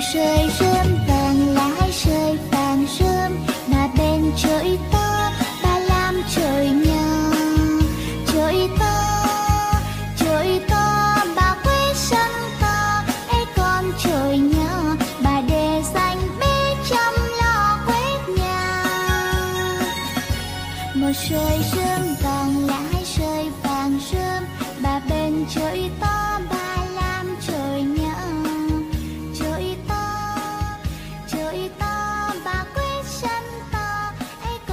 sưởi sớm vàng lá sưởi vàng sớm mà bên trời ta